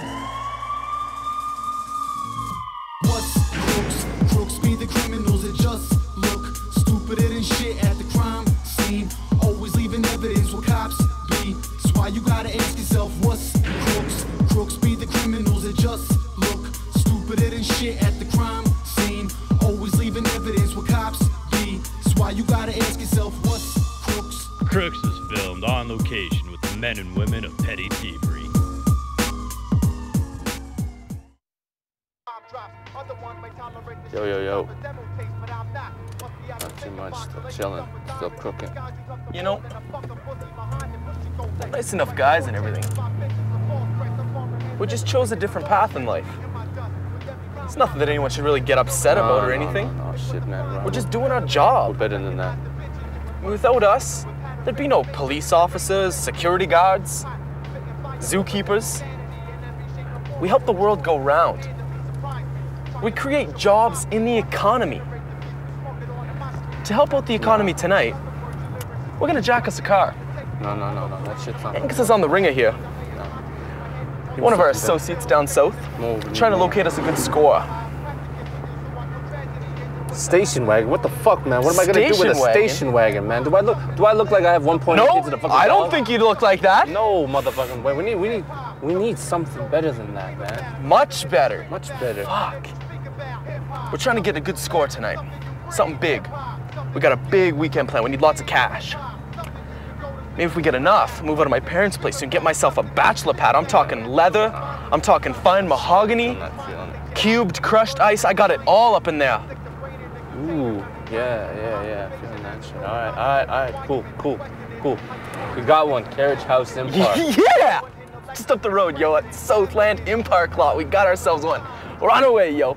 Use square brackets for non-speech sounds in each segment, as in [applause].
What's crooks? Crooks be the criminals that just look stupider than shit at the crime scene. Always leaving evidence where cops be. That's why you gotta ask yourself, what's crooks? Crooks be the criminals that just look stupider than shit at the crime scene. Always leaving evidence where cops be. That's why you gotta ask yourself, what's crooks? Crooks is filmed on location with the men and women of petty thievery. Yo, yo, yo. Not too much, still chilling, still cooking. You know, nice enough guys and everything. We just chose a different path in life. It's nothing that anyone should really get upset about or No, no, anything. No, no, shit, man. We're just doing our job. We're better than that. Without us, there'd be no police officers, security guards, zookeepers. We help the world go round. We create jobs in the economy. To help out the economy tonight, we're gonna jack us a car. No, no, no, no. That shit's not. Angus is on the ringer here. One of our associates down south, More- trying to locate us a good score. Station wagon? What the fuck, man? What am I gonna do with a Station wagon? station wagon, man? Do I look? Do I look like I have one point No, to the fucking I don't think you'd look like that. No, motherfucking way. We need, we need, we need something better than that, man. Much better. Much better. Fuck. We're trying to get a good score tonight. Something big. We got a big weekend plan. We need lots of cash. Maybe if we get enough, move out of my parents' place and get myself a bachelor pad. I'm talking leather. I'm talking fine mahogany, I'm not feeling it. cubed crushed ice. I got it all up in there. Ooh, yeah, yeah, yeah. Feeling that shit. All right, all right, all right. Cool, cool, cool. We got one. Carriage House Empire. [laughs] yeah! Just up the road, yo, at Southland Empire Lot. We got ourselves one. We're on our way, yo.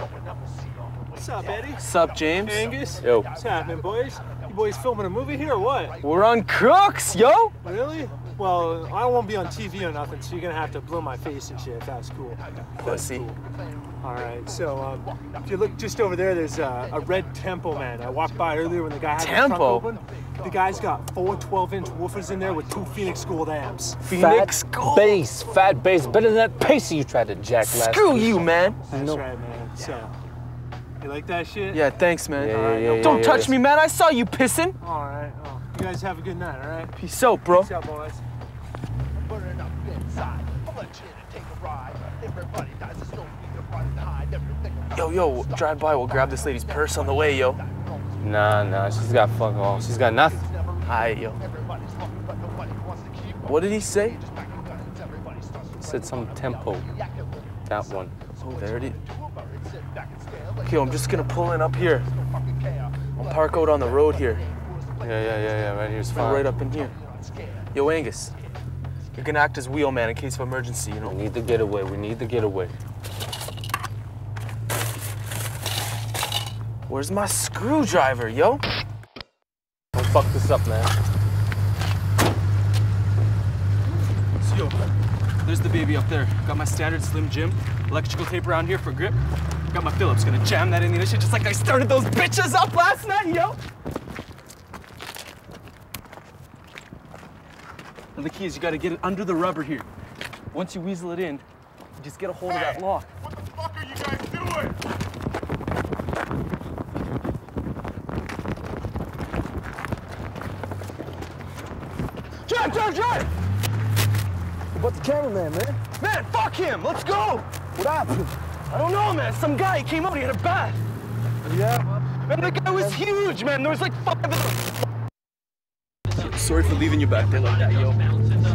What's up, Eddie? Sup, James? Angus? Yo. What's happening, boys? You boys filming a movie here or what? We're on Crookz, yo! Really? Well, I won't be on TV or nothing, so you're gonna have to blow my face and shit if that's cool. Pussy. All right, so um, if you look just over there, there's uh, a red tempo, man. I walked by earlier when the guy had the trunk Tempo? open. The guy's got four 12-inch woofers in there with two Phoenix Gold amps. Phoenix fat Gold. bass, fat bass, better than that pacey you tried to jack last Screw week. you, man. That's No. right, man. So, you like that shit? Yeah, thanks, man. Yeah, All right, yeah, no yeah, Don't yeah, touch yeah. me, man. I saw you pissing. All right. Oh, you guys have a good night, all right? Peace out, bro. Peace out, boys. Yo, yo, drive by. We'll grab this lady's purse on the way, yo. Nah, nah, she's got fuck all. She's got nothing. Hi, yo. What did he say? Said some tempo. That one. Oh, there it is. Okay, I'm just gonna pull in up here. I'll park out on the road here. Yeah, yeah, yeah, yeah. Right here's Right, fine. right up in here. Yo, Angus, you can act as wheelman in case of emergency, you know? We know? need the getaway. We need the getaway. Where's my screwdriver, yo? Don't fuck this up, man. So, yo, there's the baby up there. Got my standard Slim Jim, electrical tape around here for grip. Got my Phillips, gonna jam that in the ignition just like I started those bitches up last night, yo! And the key is you gotta get it under the rubber here. Once you weasel it in, you just get a hold of that lock. What the fuck are you guys doing? Drive, drive, drive! What about the cameraman, man? Man, fuck him! Let's go! What happened? I don't know, man. Some guy came out, he had a bat. Yeah. Man, the guy was huge, man. There was like five of them. Sorry for leaving you back there like that, yo.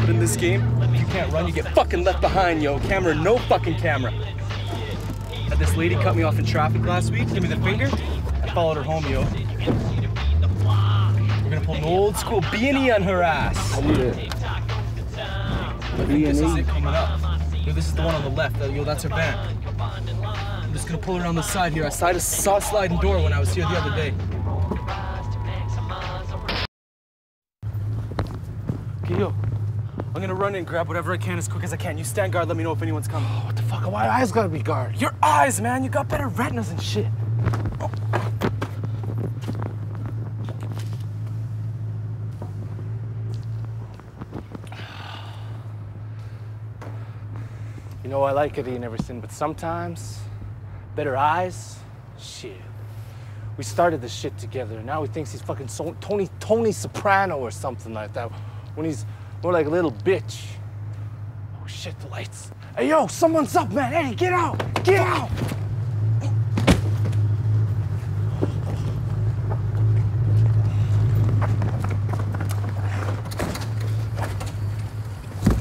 But in this game, if you can't run, you get fucking left behind, yo. Camera, no fucking camera. Had this lady cut me off in traffic last week, give me the finger. I followed her home, yo. We're gonna pull an old school B&E on her ass. I need it. This is it coming up. Yo, this is the one on the left. Yo, that's her van. I'm just gonna pull on the side here. I saw a saw sliding door when I was here the other day. Okay, yo. I'm gonna run in, grab whatever I can as quick as I can. You stand guard, let me know if anyone's coming. Oh, what the fuck? Why eyes gotta be guard? Your eyes, man. You got better retinas and shit. You know, I like Eddie and everything, but sometimes better eyes, shit. We started this shit together. Now he thinks he's fucking so, Tony Tony Soprano or something like that. When he's more like a little bitch. Oh shit, the lights. Hey yo, someone's up, man. Hey, get out! Get out!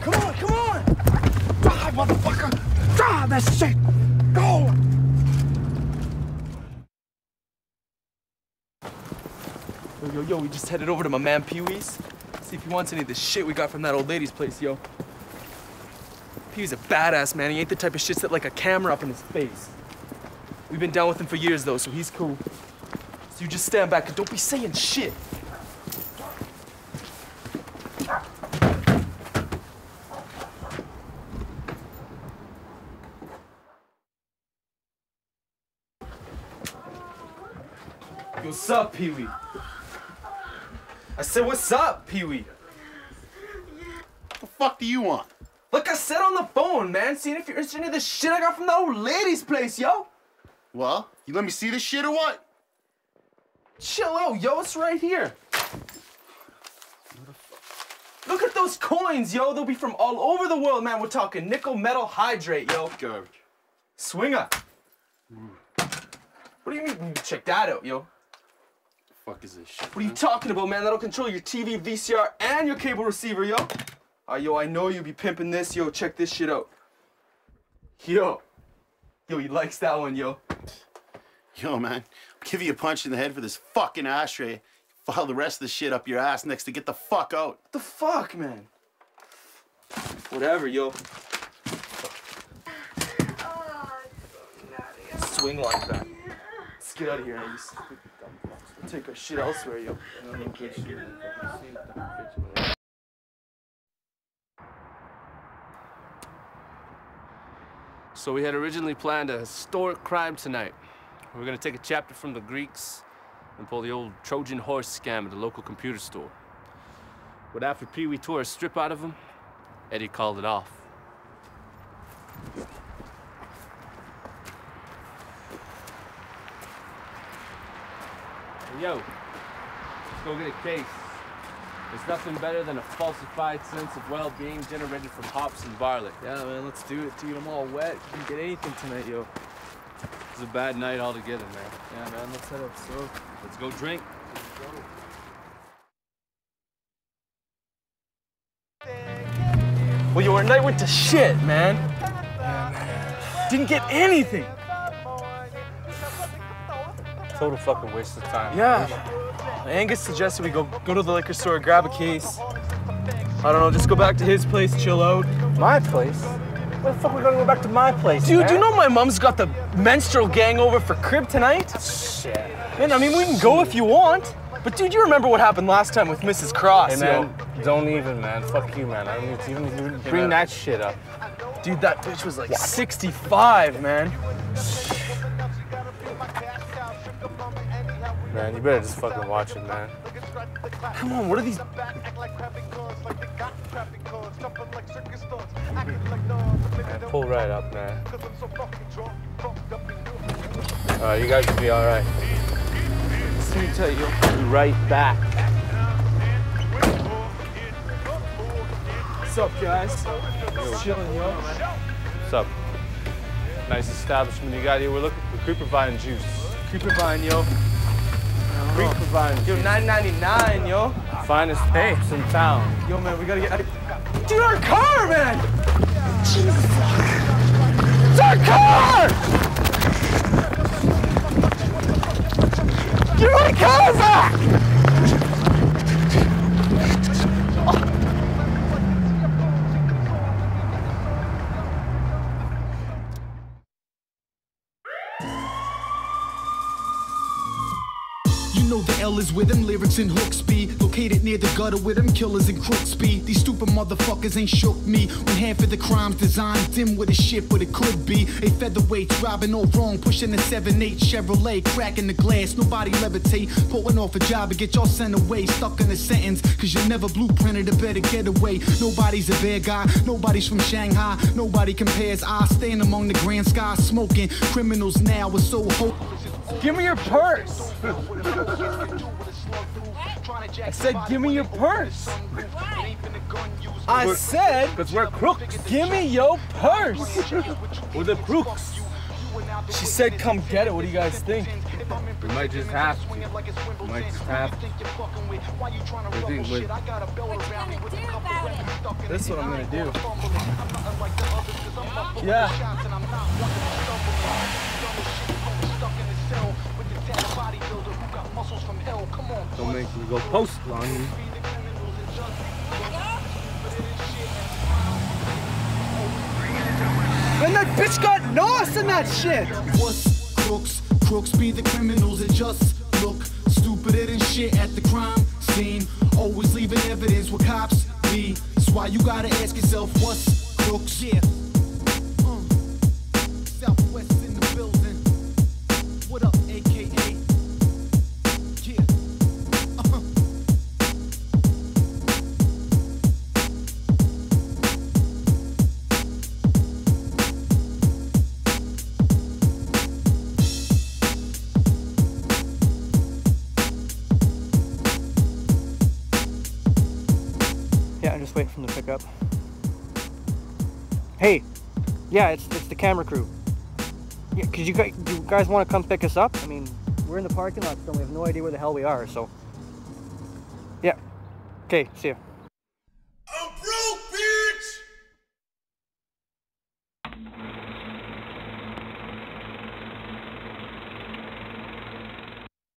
Come on, come on! Drive, motherfucker! Drive that shit! Yo, yo, yo, we just headed over to my man Pee Wee's. See if he wants any of the shit we got from that old lady's place, yo. Pee Wee's a badass, man. He ain't the type of shit that like a camera up in his face. We've been down with him for years, though, so he's cool. So you just stand back and don't be saying shit. What's up, Pee Wee? I said, what's up, Pee Wee? What the fuck do you want? Look, I said on the phone, man, seeing if you're interested in the shit I got from that old lady's place, yo. Well, you let me see this shit or what? Chill out, yo, it's right here. Look at those coins, yo. They'll be from all over the world, man. We're talking nickel metal hydrate, yo. Garbage. Swinger. What do you mean? Check that out, yo. Fuck is this shit? What are you talking about, man? That'll control your TV, VCR, and your cable receiver, yo. Ah, yo, I know you be pimping this, yo. Check this shit out. Yo. Yo, he likes that one, yo. Yo, man, I'll give you a punch in the head for this fucking ashtray. File the rest of the shit up your ass next to get the fuck out. What the fuck, man? Whatever, yo. Swing like that. Let's get out of here, Ace. Take our shit elsewhere, yo. So we had originally planned a historic crime tonight. We were gonna take a chapter from the Greeks and pull the old Trojan horse scam at the local computer store. But after Pee Wee tore a strip out of him, Eddie called it off. Yo, let's go get a case. There's nothing better than a falsified sense of well-being generated from hops and barley. Yeah, man, let's do it, dude. I'm all wet. Couldn't get anything tonight, yo. It's a bad night altogether, man. Yeah, man, let's head up so. Let's go drink. Well, your night went to shit, man. Didn't get anything. Total fucking waste of time. Yeah. Angus suggested we go go to the liquor store, grab a case. I don't know, just go back to his place, chill out. My place? Where the fuck are we gonna go back to my place? Dude, man? do you know my mom's got the menstrual gang over for crib tonight? Shit. Man, I mean, we can go if you want. But dude, you remember what happened last time with Mrs. Cross, Hey man, don't even, man. Fuck you, man. I don't need to even even bring that shit up. Dude, that bitch was like 65, man. Man, you better just fucking watch it, man. Come on, what are these? man pull right up, man. Alright, you guys will be alright. Let me tell you, Be right back. what's up, guys? Just chilling, yo. What's up? Nice establishment you got here. We're looking for creeper vine juice. Creeper vine, yo. Creeper vine Yo, 9.99, yo. Finest hops in town. Yo, man, we gotta get. Dude, our car, man! Jesus fuck! It's our car! Give my car back! Is where them lyrics and hooks be. Located near the gutter where them killers and crooks be. These stupid motherfuckers ain't shook me. When half of the crimes designed dim with the shit, but it could be. A featherweight, robbing all wrong, pushing a 7-8 Chevrolet, cracking the glass. Nobody levitate, pulling off a job and get y'all sent away. Stuck in a sentence, cause you never blueprinted a better getaway. Nobody's a bad guy, nobody's from Shanghai. Nobody compares. I stand among the grand sky smoking. Criminals now are so hopeless. Give me your purse. [laughs] I said, give me your purse. I said, Because we're crooks. give me your purse. We're the crooks. She said, come get it. What do you guys think? We might just have to. We might just have to. I think with This is what I'm gonna do. [laughs] Yeah. Don't make me go post on you. And that bitch got lost in that shit. What's crooks? Crooks be the criminals that just look stupider than shit at the crime scene. Always leaving evidence where cops be. That's why you gotta ask yourself, what's crooks? Yeah. Hey, yeah, it's it's the camera crew. Yeah, cause you guys, you guys want to come pick us up? I mean, we're in the parking lot, so we have no idea where the hell we are. So, yeah. Okay, see ya.